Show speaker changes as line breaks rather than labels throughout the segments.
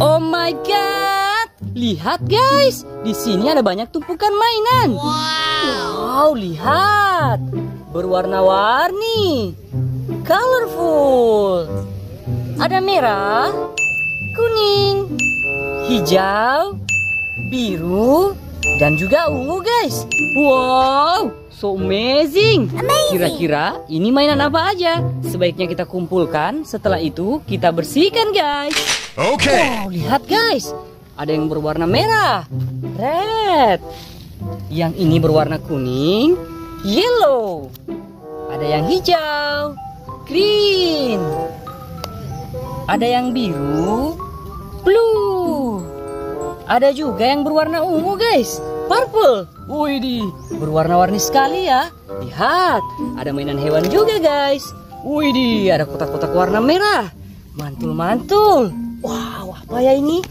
Oh my god, lihat guys, di sini ada banyak tumpukan mainan. Wow, lihat, berwarna-warni, colorful. Ada merah, kuning, hijau, biru, dan juga ungu guys. Wow, so amazing. Kira-kira ini mainan apa aja? Sebaiknya kita kumpulkan. Setelah itu kita bersihkan guys.
Okay.
Wow, lihat guys. Ada yang berwarna merah, red. Yang ini berwarna kuning, yellow. Ada yang hijau, green. Ada yang biru, blue. Ada juga yang berwarna ungu guys, purple. Widih, berwarna-warni sekali ya. Lihat, ada mainan hewan juga guys. Widih, ada kotak-kotak warna merah. Mantul-mantul. Wow, apa ya ini?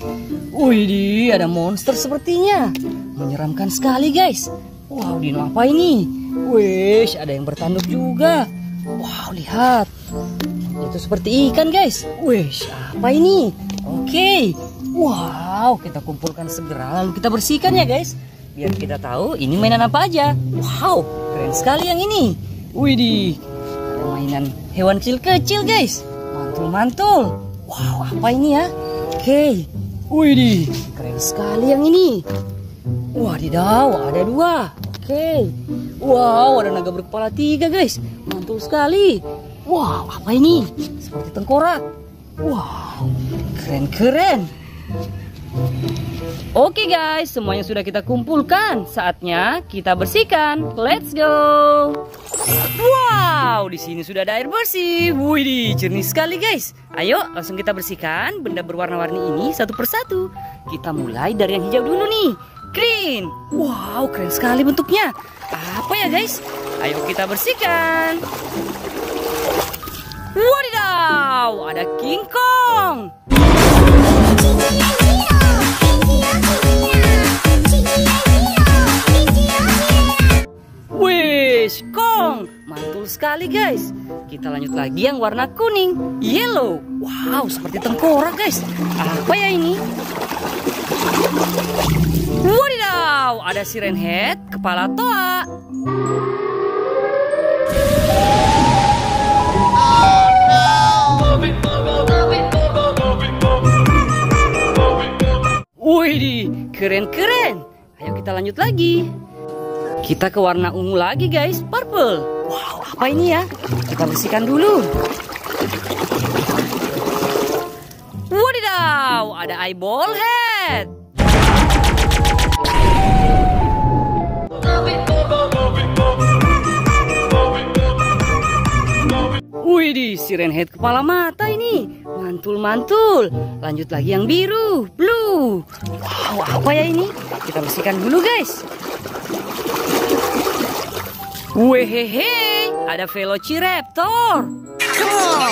Widih, ada monster sepertinya. Menyeramkan sekali guys. Wow, dino apa ini? Wish, ada yang bertanduk juga. Wow, lihat. Itu seperti ikan guys. Wish, apa ini? Oke. Wow, kita kumpulkan segera lalu kita bersihkan ya guys. Biar kita tahu ini mainan apa aja. Wow, keren sekali yang ini. Widih, ada mainan hewan kecil-kecil guys. Mantul-mantul. Wow, apa ini ya? Oke. Widih, keren sekali yang ini. Wadidaw, ada dua. Oke. Wow, ada naga berkepala tiga guys. Mantul sekali. Wow, apa ini? Seperti tengkorak. Wow, keren-keren. Oke guys, semuanya sudah kita kumpulkan. Saatnya kita bersihkan. Let's go. Wow, di sini sudah ada air bersih. Wih, jernih sekali guys. Ayo, langsung kita bersihkan benda berwarna-warni ini satu persatu. Kita mulai dari yang hijau dulu nih. Green. Wow, keren sekali bentuknya. Apa ya guys? Ayo kita bersihkan. Wadidaw, ada King Kong. Sekali guys. Kita lanjut lagi yang warna kuning, yellow. Wow, seperti tengkorak guys. Apa ya ini? Wadidaw, ada siren head, kepala toa. Wih, keren-keren. Ayo kita lanjut lagi. Kita ke warna ungu lagi guys, purple. Apa ini ya? Kita bersihkan dulu. Wadidaw, ada eyeball head. Widih, siren head kepala mata ini. Mantul-mantul. Lanjut lagi yang biru, blue. Wow, apa ya ini? Kita bersihkan dulu guys. Wehehe, ada Velociraptor. Oh.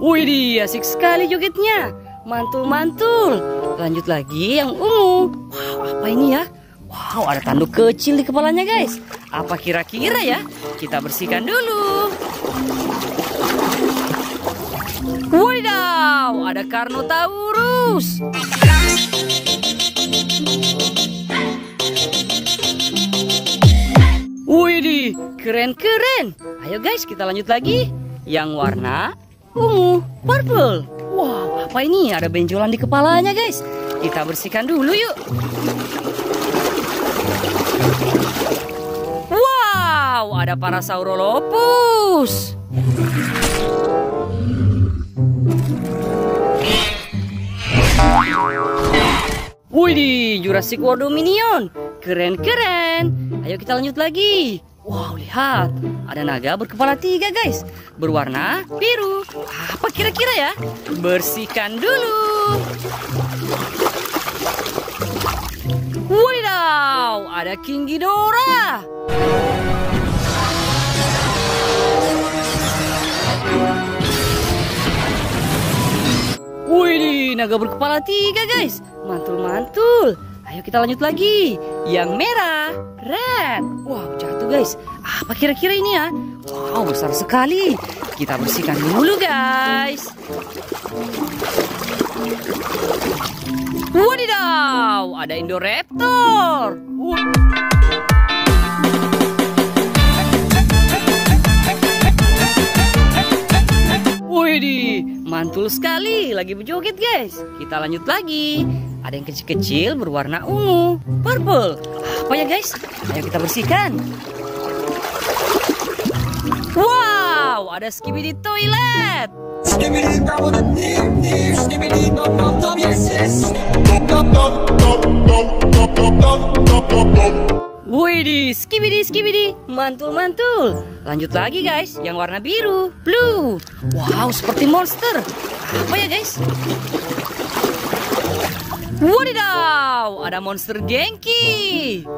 Widih, asik sekali jogetnya. Mantul-mantul. Lanjut lagi yang ungu. Wow, apa ini ya? Wow, ada tanduk kecil di kepalanya guys. Apa kira-kira ya? Kita bersihkan dulu. Wadidaw, ada Carnotaurus. Widih, keren-keren. Ayo guys, kita lanjut lagi. Yang warna ungu, purple. Wow, apa ini? Ada benjolan di kepalanya guys. Kita bersihkan dulu yuk. Wow, ada Parasaurolophus. Widih, Jurassic World Dominion. Keren-keren. Ayo kita lanjut lagi. Wow, lihat. Ada naga berkepala tiga, guys. Berwarna biru. Apa kira-kira ya? Bersihkan dulu. Wadidaw, ada King Ghidorah. Wih, naga berkepala tiga guys. Mantul-mantul. Ayo kita lanjut lagi. Yang merah, red. Wow, jatuh guys. Apa kira-kira ini ya? Wow, besar sekali. Kita bersihkan dulu guys. Wadidaw, ada Indoraptor. Wih, mantul sekali. Lagi berjoget guys. Kita lanjut lagi. Ada yang kecil-kecil berwarna ungu, purple. Apa ya guys? Ayo kita bersihkan. Wow, ada toilet.
Dip, skibidi dop
Widih, skibidi skibidi, mantul mantul. Lanjut lagi guys, yang warna biru, blue. Wow, seperti monster. Apa ya guys? Wadidaw, ada monster Genki.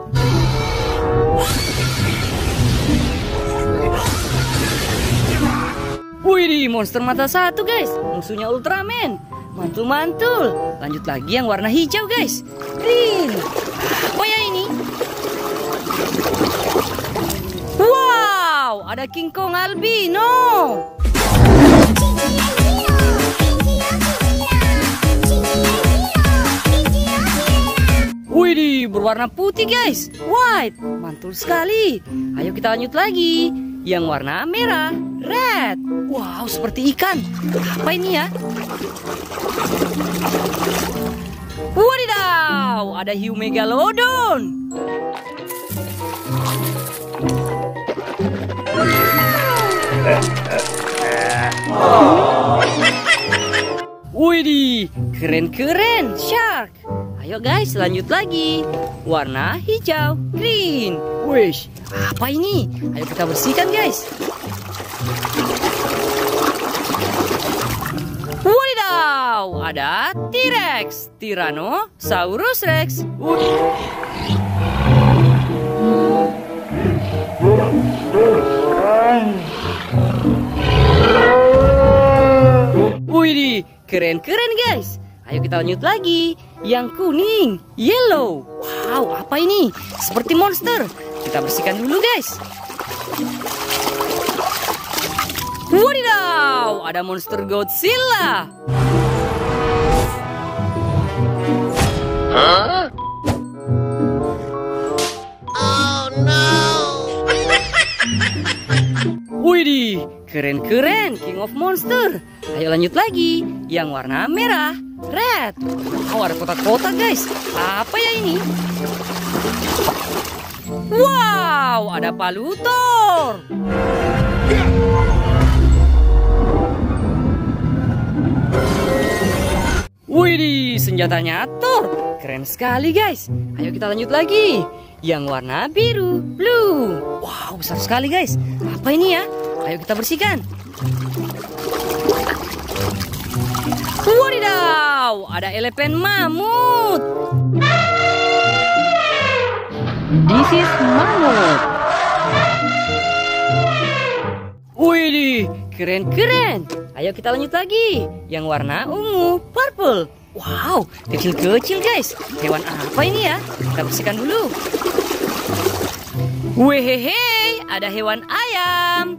Widih, monster mata satu guys, musuhnya Ultraman. Mantul-mantul. Lanjut lagi yang warna hijau guys. King Kong albino. Wih, berwarna putih guys. White, mantul sekali. Ayo kita lanjut lagi. Yang warna merah, red. Wow, seperti ikan. Apa ini ya? Wadidaw, ada hiu megalodon. Widih, keren-keren shark. Ayo guys, lanjut lagi. Warna hijau, green. Wish, apa ini? Ayo kita bersihkan guys. Wadidaw, ada T-Rex, Tyrannosaurus Rex. Wih, keren-keren guys. Ayo kita lanjut lagi. Yang kuning, yellow. Wow, apa ini? Seperti monster. Kita bersihkan dulu guys. Wadidaw, ada monster Godzilla. Widih, keren-keren King of Monster. Ayo lanjut lagi. Yang warna merah, red. Oh, ada kotak-kotak guys. Apa ya ini? Wow, ada palutor. Widih, senjatanya Thor. Keren sekali guys. Ayo kita lanjut lagi. Yang warna biru, blue. Wow, besar sekali guys. Apa ini ya? Ayo kita bersihkan. Wadidaw, ada elepen mamut. This is mamut. Widih, keren-keren. Ayo kita lanjut lagi. Yang warna ungu, purple. Wow, kecil-kecil guys. Hewan apa ini ya? Kita bersihkan dulu. Wehehe, ada hewan ayam.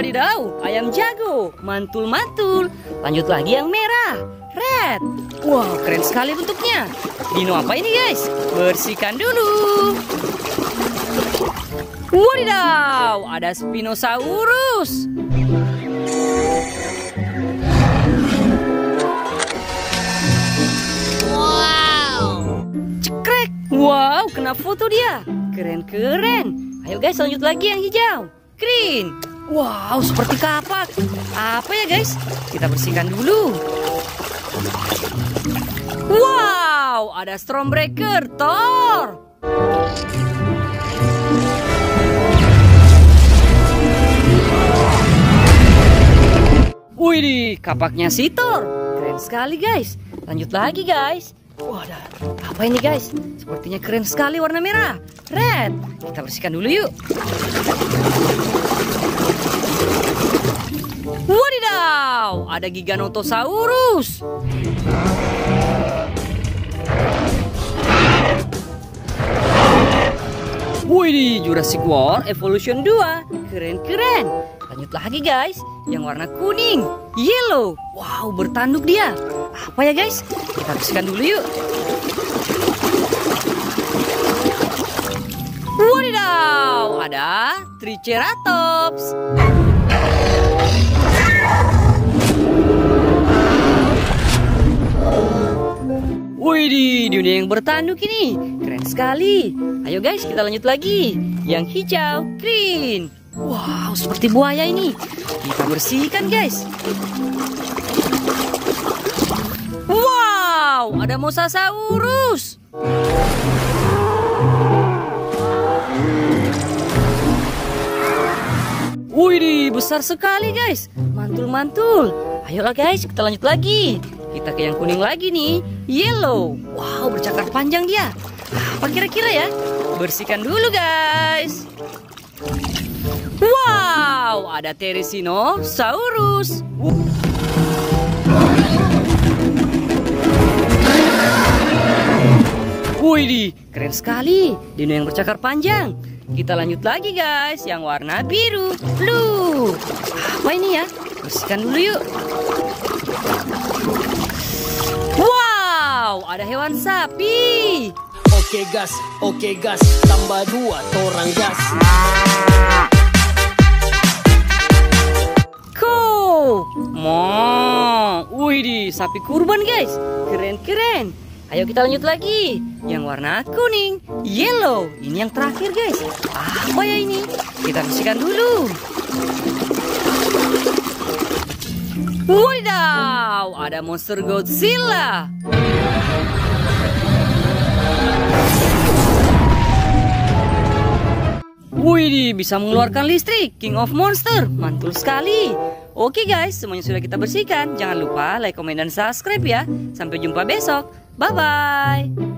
Wadidaw, ayam jago. Mantul-mantul. Lanjut lagi yang merah. Red. Wow, keren sekali bentuknya. Dino apa ini guys? Bersihkan dulu. Wadidaw, ada Spinosaurus. Cekrek. Wow, kena foto dia. Keren-keren. Ayo guys, lanjut lagi yang hijau. Green. Wow, seperti kapak. Apa ya guys? Kita bersihkan dulu. Wow, ada Stormbreaker Thor. Wih, kapaknya si Thor. Keren sekali guys. Lanjut lagi guys. Wah, ada apa ini guys? Sepertinya keren sekali warna merah. Red. Kita bersihkan dulu yuk. Wadidaw, ada Giganotosaurus. Wih, Jurassic World Evolution 2. Keren-keren. Lanjut lagi guys, yang warna kuning, yellow. Wow, bertanduk dia. Apa ya guys? Kita bersihkan dulu yuk. Wadidaw, ada Triceratops. Wih, di dunia yang bertanduk ini keren sekali. Ayo guys, kita lanjut lagi. Yang hijau, green. Wow, seperti buaya ini. Kita bersihkan guys. Wow, ada mosasaurus. Wih, besar sekali guys. Mantul-mantul. Ayolah guys, kita lanjut lagi. Kita ke yang kuning lagi nih. Yellow. Wow, bercakar panjang dia. Apa kira-kira ya? Bersihkan dulu guys. Wow, ada Therizinosaurus. Wih, keren sekali. Dino yang bercakar panjang. Kita lanjut lagi guys, yang warna biru, blue. Apa ini ya? Bersihkan dulu yuk. Wow, ada hewan sapi.
Oke gas, oke gas, tambah dua torang gas.
Cool. Mo, wih di sapi kurban guys, keren keren. Ayo kita lanjut lagi, yang warna kuning, yellow. Ini yang terakhir guys. Apa ya ini? Kita bersihkan dulu. Wadidaw, ada monster Godzilla. Wih, bisa mengeluarkan listrik. King of Monster, mantul sekali. Oke guys, semuanya sudah kita bersihkan. Jangan lupa like, komen, dan subscribe ya. Sampai jumpa besok. Bye bye.